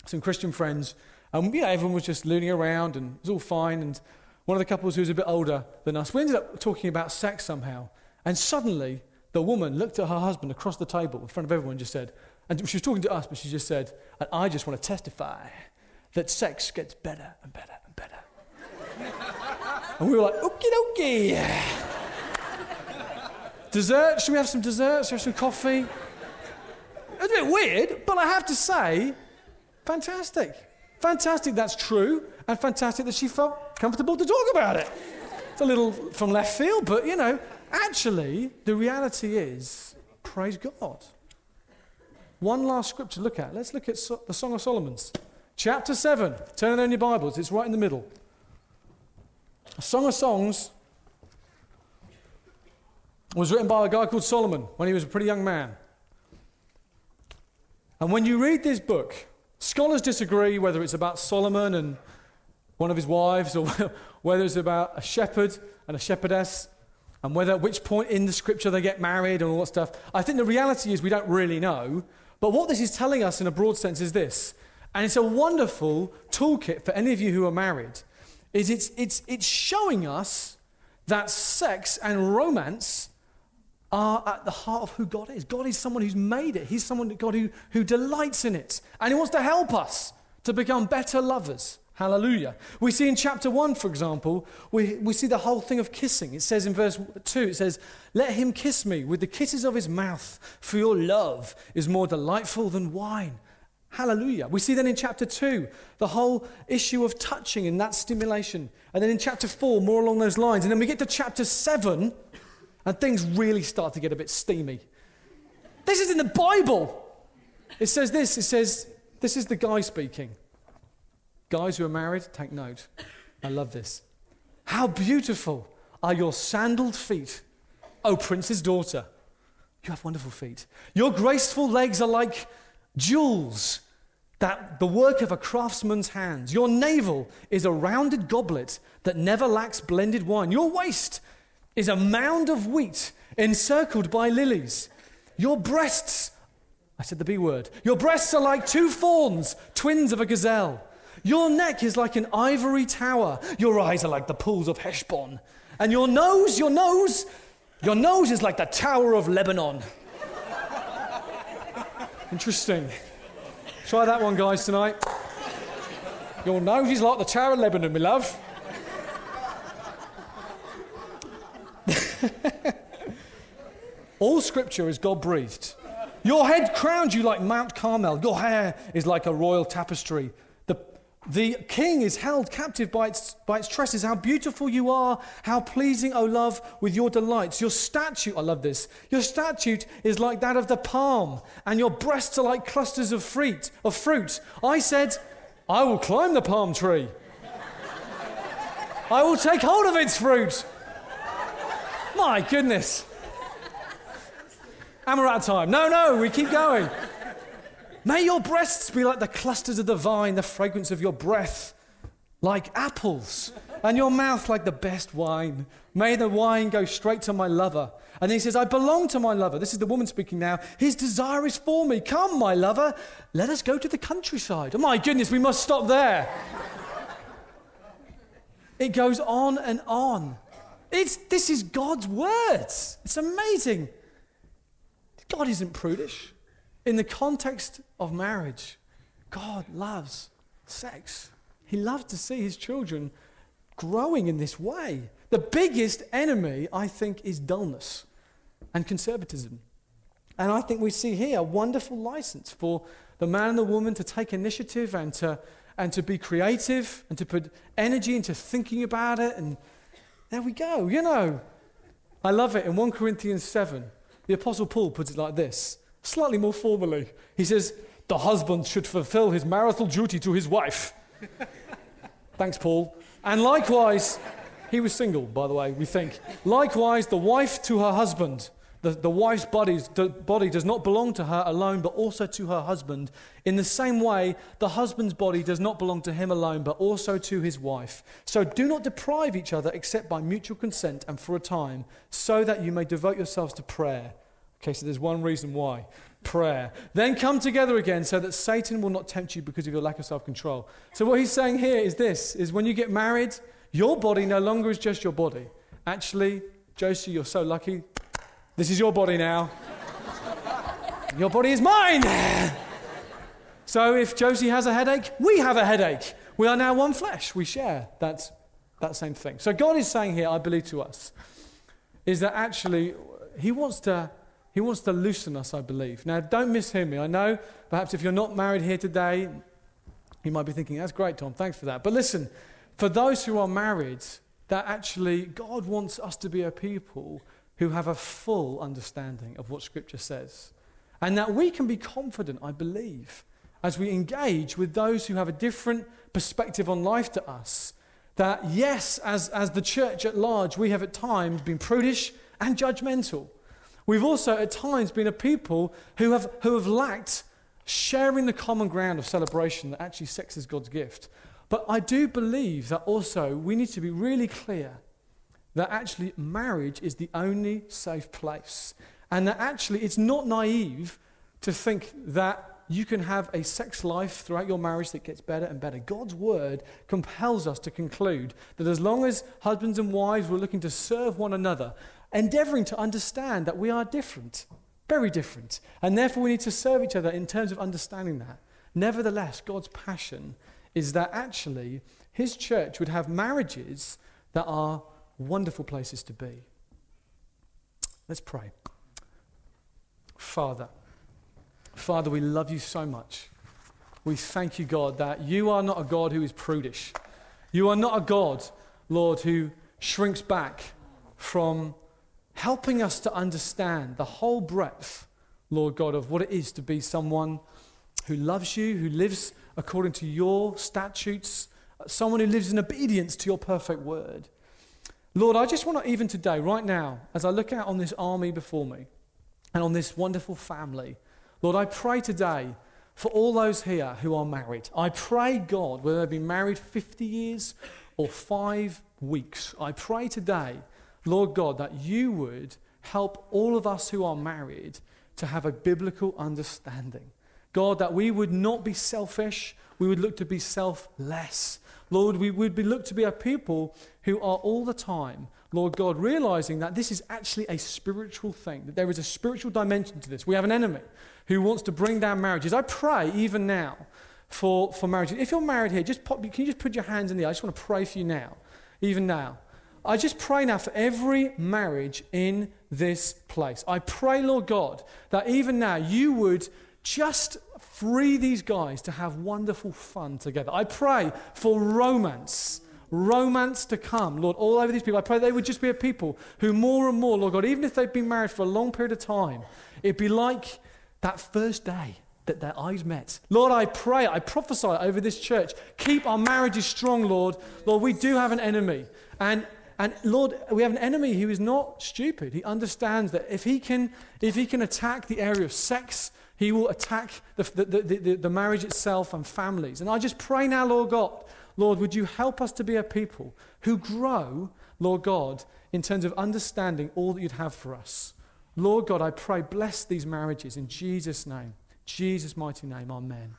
some Christian friends, and everyone was just looning around and it was all fine. And one of the couples who was a bit older than us, we ended up talking about sex somehow. And suddenly, the woman looked at her husband across the table in front of everyone and just said, and she was talking to us, but she just said, and I just want to testify that sex gets better and better and better. and we were like, okie dokie. dessert? Should we have some dessert? Should we have some coffee? It's a bit weird, but I have to say, fantastic. Fantastic that's true, and fantastic that she felt comfortable to talk about it. It's a little from left field, but you know, actually, the reality is, praise God. One last scripture to look at. Let's look at so- the Song of Solomon's, chapter 7. Turn in your Bibles, it's right in the middle. A Song of Songs was written by a guy called Solomon when he was a pretty young man. And when you read this book, scholars disagree whether it's about Solomon and one of his wives, or whether it's about a shepherd and a shepherdess, and whether at which point in the scripture they get married and all that stuff. I think the reality is we don't really know. But what this is telling us in a broad sense is this, and it's a wonderful toolkit for any of you who are married, is it's, it's, it's showing us that sex and romance are at the heart of who God is. God is someone who's made it. He's someone, God, who, who delights in it. And He wants to help us to become better lovers. Hallelujah. We see in chapter 1, for example, we, we see the whole thing of kissing. It says in verse 2, it says, Let him kiss me with the kisses of his mouth, for your love is more delightful than wine. Hallelujah. We see then in chapter 2 the whole issue of touching and that stimulation. And then in chapter 4, more along those lines. And then we get to chapter 7, and things really start to get a bit steamy. This is in the Bible. It says this it says, This is the guy speaking. Guys who are married, take note. I love this. How beautiful are your sandaled feet, O prince's daughter. You have wonderful feet. Your graceful legs are like jewels. that the work of a craftsman's hands. Your navel is a rounded goblet that never lacks blended wine. Your waist is a mound of wheat encircled by lilies. Your breasts, I said the B word, your breasts are like two fawns, twins of a gazelle. Your neck is like an ivory tower. Your eyes are like the pools of Heshbon. And your nose, your nose, your nose is like the Tower of Lebanon. Interesting. Try that one, guys, tonight. Your nose is like the Tower of Lebanon, my love. All scripture is God breathed. Your head crowns you like Mount Carmel. Your hair is like a royal tapestry. The, the king is held captive by its, by its tresses. How beautiful you are. How pleasing, O love, with your delights. Your statute, I love this. Your statute is like that of the palm, and your breasts are like clusters of fruit. Of fruit. I said, I will climb the palm tree. I will take hold of its fruit. My goodness. And we're out of time. No, no, we keep going. May your breasts be like the clusters of the vine, the fragrance of your breath like apples, and your mouth like the best wine. May the wine go straight to my lover. And he says, I belong to my lover. This is the woman speaking now. His desire is for me. Come, my lover, let us go to the countryside. Oh, my goodness, we must stop there. it goes on and on. It's, this is God's words. It's amazing. God isn't prudish. In the context of marriage, God loves sex. He loves to see his children growing in this way. The biggest enemy, I think, is dullness and conservatism. And I think we see here a wonderful license for the man and the woman to take initiative and to, and to be creative and to put energy into thinking about it. And there we go, you know. I love it in 1 Corinthians 7. The Apostle Paul puts it like this, slightly more formally. He says, The husband should fulfill his marital duty to his wife. Thanks, Paul. And likewise, he was single, by the way, we think. Likewise, the wife to her husband. The, the wife's body, does not belong to her alone, but also to her husband. In the same way, the husband's body does not belong to him alone, but also to his wife. So do not deprive each other except by mutual consent and for a time, so that you may devote yourselves to prayer. Okay, so there's one reason why prayer. Then come together again so that Satan will not tempt you because of your lack of self control. So, what he's saying here is this is when you get married, your body no longer is just your body. Actually, Josie, you're so lucky. This is your body now. your body is mine. so if Josie has a headache, we have a headache. We are now one flesh. We share that, that same thing. So God is saying here, I believe to us, is that actually He wants to, he wants to loosen us, I believe. Now, don't mishear me. I know perhaps if you're not married here today, you might be thinking, that's great, Tom, thanks for that. But listen, for those who are married, that actually God wants us to be a people who have a full understanding of what Scripture says. And that we can be confident, I believe, as we engage with those who have a different perspective on life to us, that yes, as, as the church at large, we have at times been prudish and judgmental. We've also at times been a people who have, who have lacked sharing the common ground of celebration that actually sex is God's gift. But I do believe that also we need to be really clear that actually marriage is the only safe place. And that actually it's not naive to think that you can have a sex life throughout your marriage that gets better and better. God's word compels us to conclude that as long as husbands and wives were looking to serve one another, endeavoring to understand that we are different, very different, and therefore we need to serve each other in terms of understanding that. Nevertheless, God's passion is that actually his church would have marriages that are wonderful places to be. Let's pray. Father, Father, we love you so much. We thank you, God, that you are not a God who is prudish. You are not a God, Lord, who shrinks back from helping us to understand the whole breadth, Lord God, of what it is to be someone who loves you, who lives according to your statutes, someone who lives in obedience to your perfect word. Lord, I just want to, even today, right now, as I look out on this army before me and on this wonderful family, Lord, I pray today, for all those here who are married. I pray, God, whether they've been married 50 years or five weeks, I pray today, Lord God, that you would help all of us who are married to have a biblical understanding. God, that we would not be selfish, we would look to be selfless. Lord, we would be look to be a people who are all the time, Lord God, realizing that this is actually a spiritual thing, that there is a spiritual dimension to this. We have an enemy who wants to bring down marriages. I pray even now for, for marriages. If you're married here, just pop, can you just put your hands in the air? I just want to pray for you now, even now. I just pray now for every marriage in this place. I pray, Lord God, that even now you would just free these guys to have wonderful fun together. I pray for romance romance to come, Lord, all over these people. I pray they would just be a people who more and more, Lord God, even if they've been married for a long period of time, it'd be like that first day that their eyes met. Lord, I pray, I prophesy over this church. Keep our marriages strong, Lord. Lord, we do have an enemy. And and Lord, we have an enemy who is not stupid. He understands that if he can, if he can attack the area of sex, he will attack the, the, the, the, marriage itself and families. And I just pray now, Lord God, Lord, would you help us to be a people who grow, Lord God, in terms of understanding all that you'd have for us. Lord God, I pray, bless these marriages in Jesus' name. Jesus' mighty name, amen.